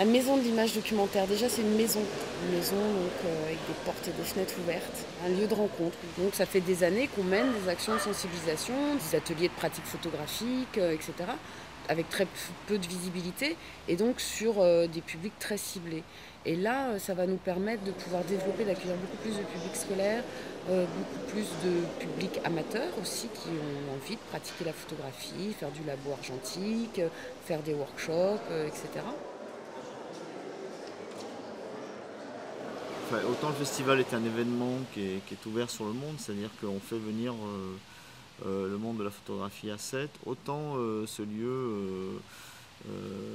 La maison de l'image documentaire, déjà c'est une maison, une maison donc, euh, avec des portes et des fenêtres ouvertes, un lieu de rencontre. Donc ça fait des années qu'on mène des actions de sensibilisation, des ateliers de pratique photographique, euh, etc., avec très peu de visibilité et donc sur euh, des publics très ciblés. Et là, ça va nous permettre de pouvoir développer, d'accueillir beaucoup plus de publics scolaires, beaucoup plus de publics amateurs aussi qui ont envie de pratiquer la photographie, faire du labo argentique, faire des workshops, etc. autant le festival est un événement qui est, ouvert sur le monde, c'est-à-dire qu'on fait venir euh, euh, le monde de la photographie à 7, autant euh, ce lieu,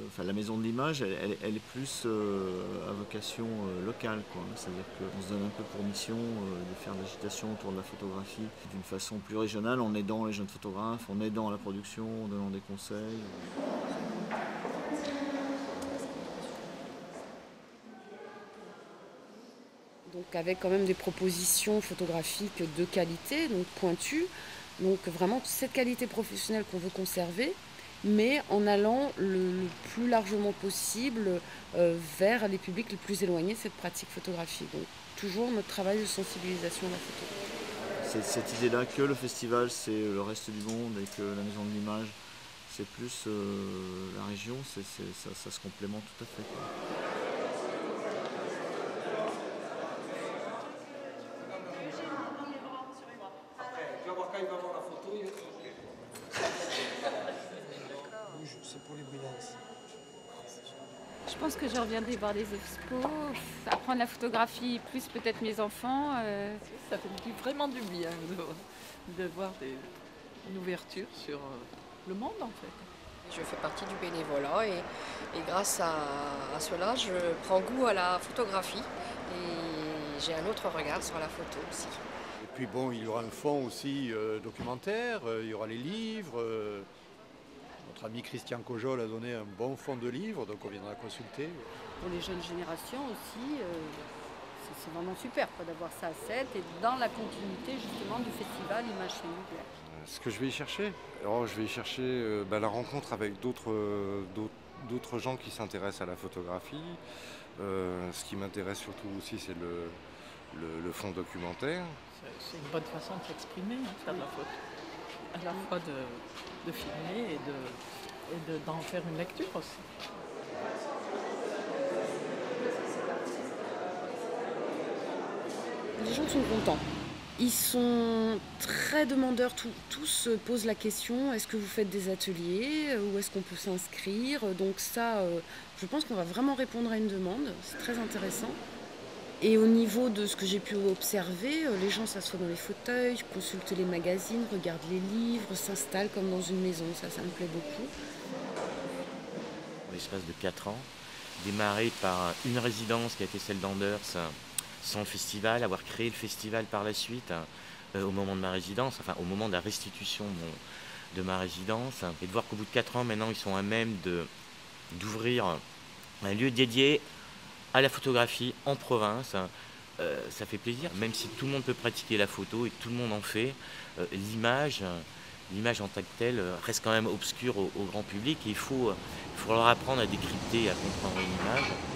enfin la maison de l'image, elle, est plus à vocation locale. C'est-à-dire qu'on se donne un peu pour mission de faire l'agitation autour de la photographie d'une façon plus régionale, en aidant les jeunes photographes, en aidant la production, en donnant des conseils. Donc avec quand même des propositions photographiques de qualité, donc pointues. Donc vraiment cette qualité professionnelle qu'on veut conserver, mais en allant le, plus largement possible euh, vers les publics les plus éloignés de cette pratique photographique. Donc toujours notre travail de sensibilisation à la photo. Cette idée-là que le festival c'est le reste du monde et que la maison de l'image c'est plus euh, la région, ça, se complémente tout à fait. Je pense que je reviendrai voir les expos, apprendre la photographie, plus peut-être mes enfants. Euh. Ça fait vraiment du bien de, voir une ouverture sur euh, le monde en fait. Je fais partie du bénévolat et, grâce à, cela, je prends goût à la photographie et j'ai un autre regard sur la photo aussi. Et puis bon, il y aura un fond aussi euh, documentaire, il y aura les livres. Notre ami Christian Cojol a donné un bon fond de livre, donc on viendra consulter. Pour les jeunes générations aussi, euh, c'est vraiment super d'avoir ça à 7 et dans la continuité justement du festival Image Singulière. Euh, ce que je vais y chercher Alors, Je vais y chercher euh, bah, la rencontre avec d'autres d'autres gens qui s'intéressent à la photographie. ce qui m'intéresse surtout aussi, c'est le, le, fond documentaire. C'est une bonne façon de s'exprimer, hein, faire de la photo. À la fois de, de filmer et d'en faire une lecture aussi. Les gens sont contents. Ils sont très demandeurs, tous posent la question est-ce que vous faites des ateliers Où est-ce qu'on peut s'inscrire? Donc, ça, euh, je pense qu'on va vraiment répondre à une demande. C'est très intéressant. Et au niveau de ce que j'ai pu observer, euh, les gens s'assoient dans les fauteuils, consultent les magazines, regardent les livres, s'installent comme dans une maison. Ça, ça me plaît beaucoup. L'espace de 4 ans, démarré par une résidence qui a été celle d'Anders, sans festival, avoir créé le festival par la suite, euh, au moment de ma résidence, enfin au moment de la restitution de, ma résidence, et de voir qu'au bout de 4 ans, maintenant, ils sont à même d'ouvrir un lieu dédié à la photographie en province. Euh, ça fait plaisir, même si tout le monde peut pratiquer la photo et tout le monde en fait, euh, l'image, l'image en tant que telle euh, reste quand même obscure au, grand public il faut, faut leur apprendre à décrypter et à comprendre une image.